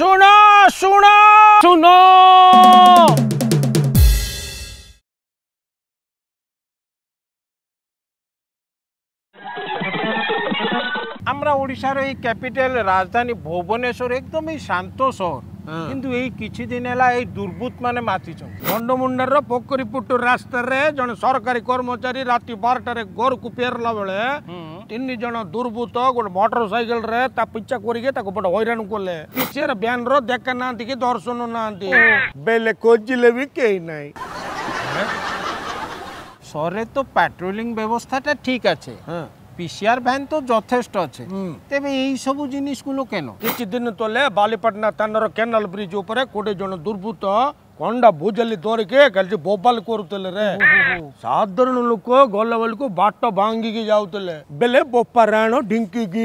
শুনো শুনো শুনো আমরা ওড়িশার এই ক্যাপিটাল রাজধানী ভুবনেশ্বর একদমই শান্ত শহর হ্যাঁ। কিন্তু এই কিছুদিন হেলা এই দুর্বুত মানে মাতিছ দণ্ডমুন্ডার পোখরীপুটুর রাস্তার জন সরকারি কর্মচারী রাতে বারোটার ঘরকু ফেরলা বেড়ে ତିନି ଜଣ ଦୁର୍ବୃତ୍ତ ଗୋଟେ ମୋଟର ସାଇକେଲରେ ତା ପିଛା କରିକି ତାକୁ ଗୋଟେ ହଇରାଣ କଲେ ସେ ବ୍ୟାନର ଦେଖା ନାହାନ୍ତି କି ଦର୍ଶନ ନାହାନ୍ତି ବେଲେ ଖୋଜିଲେ ବି কে নাই সরে তো প্যাট্রোলিং ব্যবস্থাটা ঠিক আছে পিসিআর ভ্যান তো যথেষ্ট আছে তবে এই সব জিনিসগুলো কেন কিছুদিন তোলে বালিপাটনা থানার কেনাল ব্রিজ উপরে কোটি জন দুর্বৃত্ত ಕೊಂಡ ಭೂಜಲ್ಲಿ ತೋರಿಕೆ ಕಲಿಸಿ ಭೋಪಾಲ್ ಕೋರುತ್ತಲ್ಲರೆ ಸಾಧಾರಣ ಲುಕ್ಕು ಗೊಲ್ಲವಲ್ಕು ಬಾಟ ಬಾಂಗಿಗೆ ಯಾವುದಲ್ಲೇ ಬೆಲೆ ಬೊಪ್ಪ ಢಿಂಕಿ ಡಿಂಕಿ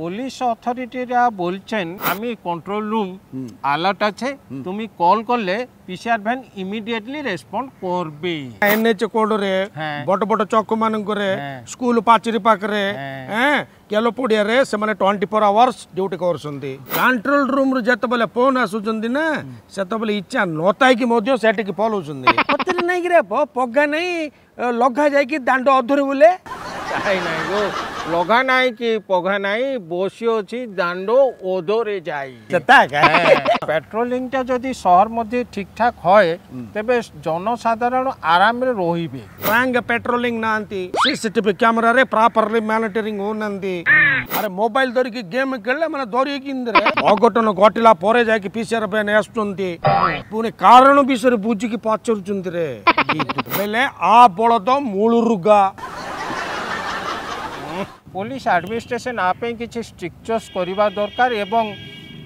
পুলিশ অথরিটিরা বলছেন আমি কন্ট্রোল রুম অ্যালার্ট আছে তুমি কল করলে পিসিআর ভ্যান ইমিডিয়েটলি রেসপন্ড করবে এনএচ হ্যাঁ, কোডরে হ্যাঁ। বড় বড় চক মানকরে স্কুল পাচেরি পাখে হ্যাঁ খেল হ্যাঁ। পড়িয়ারে সেমানে টোয়েন্টি ফোর আওয়ার্স ডিউটি করছেন কন্ট্রোল রুম রু যেতবেলে ফোন আসুচন্তি না সেতবেলে ইচ্ছা নতাইকি মধ্যে সেটিকি পলউচন্তি পতরে নাই রে পগা নাই লঘা যাইকি দাণ্ড অধরে বলে নাই গো लगा ना कि पघा ना बस अच्छी दाण्ड ओदरे जाए पेट्रोलिंग सहर मध्य ठीक ठाक है तेज जनसाधारण आराम रही पेट्रोलिंग सीसीटीवी कैमरा रे प्रॉपरली मॉनिटरिंग मनिटरी अरे मोबाइल धरिकी गेम खेल मैंने धरिकी अघटन घटला पीसीआर पैन आस पुणी कारण विषय बुझे पचार आ बड़द मूल रुगा पुलिस आडमिनिस्ट्रेसन आप किसी स्ट्रिक्चर्स करवा दरकार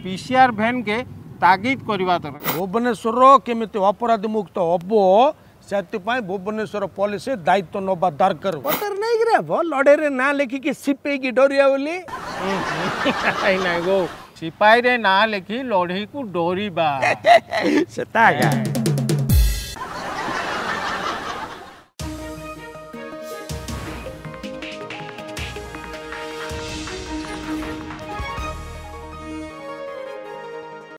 पीसीआर भैन के तागिद करवा दर भुवनेश्वर केमी अपराध मुक्त हम से भुवनेश्वर पुलिस दायित्व ना दरकार लड़े ना लेखिक सीपेगी डरिया सिपाही ना लेखि लड़े को डर